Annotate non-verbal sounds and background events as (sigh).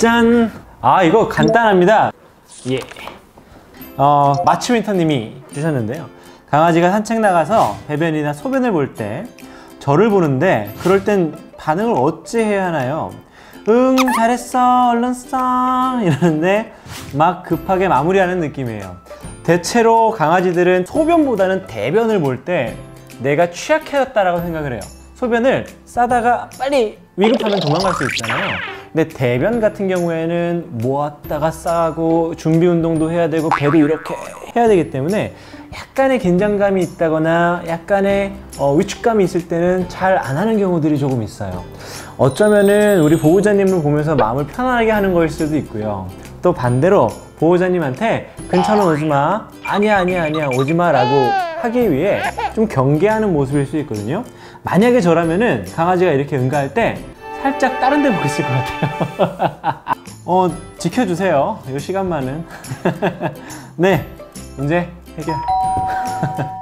짠! 아 이거 간단합니다 예. 어, 마츠윈터님이 주셨는데요 강아지가 산책 나가서 배변이나 소변을 볼 때 저를 보는데 그럴 땐 반응을 어찌 해야 하나요? 응 잘했어 얼른 써 이러는데 막 급하게 마무리하는 느낌이에요 대체로 강아지들은 소변보다는 대변을 볼 때 내가 취약해졌다라고 생각을 해요 소변을 싸다가 빨리 위급하면 도망갈 수 있잖아요 근데 대변 같은 경우에는 모았다가 싸고 준비 운동도 해야 되고 배도 이렇게 해야 되기 때문에 약간의 긴장감이 있다거나 약간의 어, 위축감이 있을 때는 잘 안 하는 경우들이 조금 있어요. 어쩌면은 우리 보호자님을 보면서 마음을 편안하게 하는 거일 수도 있고요. 또 반대로 보호자님한테 근처는 오지마. 아니야 아니야 아니야. 오지마 라고 하기 위해 좀 경계하는 모습일 수 있거든요. 만약에 저라면은 강아지가 이렇게 응가할 때 살짝 다른 데 보고 있을 것 같아요. (laughs) 어 지켜주세요. 이 시간만은. (laughs) 네 문제 해결 (laughs)